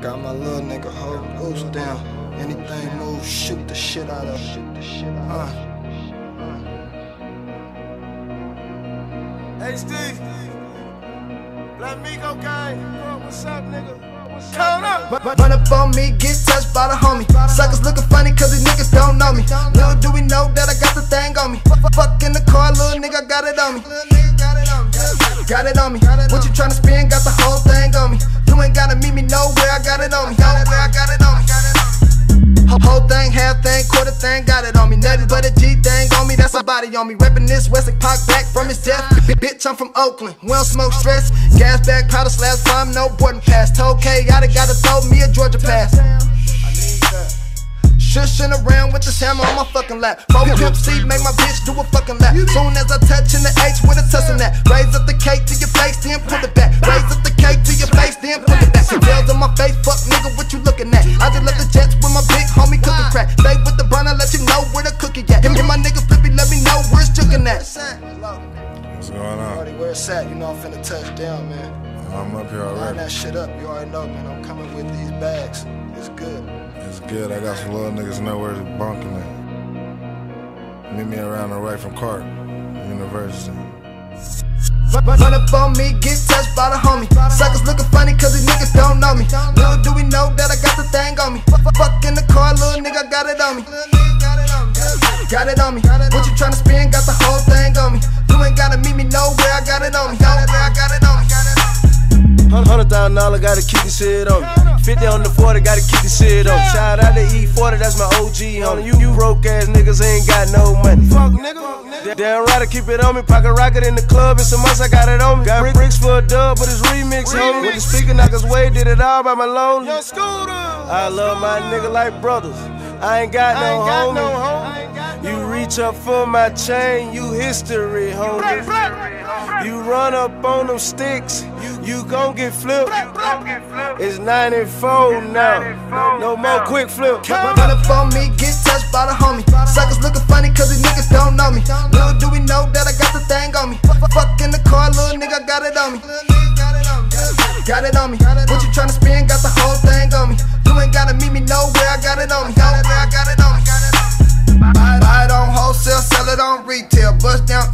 Got my little nigga hold loose down. Anything move, shoot the shit out of. Shoot the shit out uh. of. Hey Steve, Black Migo gang, what's up, nigga? Count up. Run up on me, get touched by the homie. Suckers looking funny cause these niggas don't know me. Little do we know that I got the thing on me. Fuck in the car, little nigga got it on me. Got it on me. What you tryna spin? Got the whole thing on me. You ain't gotta meet me nowhere, I got it on me. Nowhere, I got it on me. Whole thing, half thing, quarter thing, got it on me. Nothing but a G thing on me, that's a body on me. Reppin' this Westlake Park back from his death. B- bitch, I'm from Oakland. We don't smoke stress. Gas bag, powder slabs, prime, no boarding pass. Told I gotta throw me a Georgia pass. Shushing around with this hammer on my fucking lap. Four pimp C, make my bitch do a fucking lap. Soon as I touch in where it's at. What's going on? Already where it's at, you know I'm finna touch down, man. I'm up here already. Line already. that shit up, you already know, man. I'm coming with these bags. It's good. It's good. I got some little niggas know where to bunking at. Meet me around the way from Clark University. Run, run up on me, get touched by the homie. Suckers looking funny cause these niggas don't know me. Little do we know that I got the thing on me. Fuck in the car, little nigga got it on me. Got it on me. What you tryna spin? Got the whole thing on me. You ain't gotta meet me nowhere, I got it on me. Nowhere, I got it on me. Hundred thousand dollar, gotta keep this shit on me. Fifty on the forty, gotta keep this shit on me. Shout out to E40, that's my OG homie. You, you broke ass niggas ain't got no money. Fuck nigga. Damn right, I keep it on me. Pocket rocket in the club, it's a must, I got it on me. Got brick, bricks for a dub, but it's remix, homie. With the speaker knockers way, did it all by my loan. I love my nigga like brothers. I ain't got no homie. You reach up for my chain, you history, homie. You run up on them sticks, you gon' get flipped. It's 94 now, no more quick flip. Run up on me, get touched by the homie. Suckers looking funny cause these niggas don't know me. Little do we know that I got the thing on me. Fuck in the car, little nigga got it on me. Got it on me. What you tryna spin? Got the whole thing on me.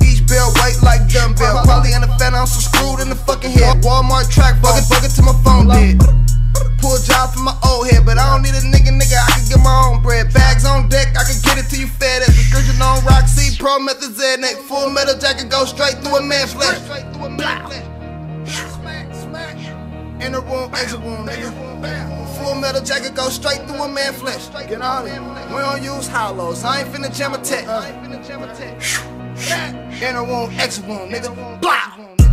Each bill, weight like dumbbell. Probably in the fan, I'm so screwed in the fucking head. Walmart track, bucket, bucket to my phone dead. Pull job from my old head, but I don't need a nigga, nigga. I can get my own bread. Bags on deck, I can get it to you fed as prescription on Roxy, promethazine, full metal jacket, go straight through a man's flesh. Inner wound, exit wound, nigga. Full metal jacket, go straight through a man's flesh. Get on it. We don't use hollows. I ain't finna jam a tech. I ain't finna jam a tech. Inner wound, exit wound, nigga. Blah.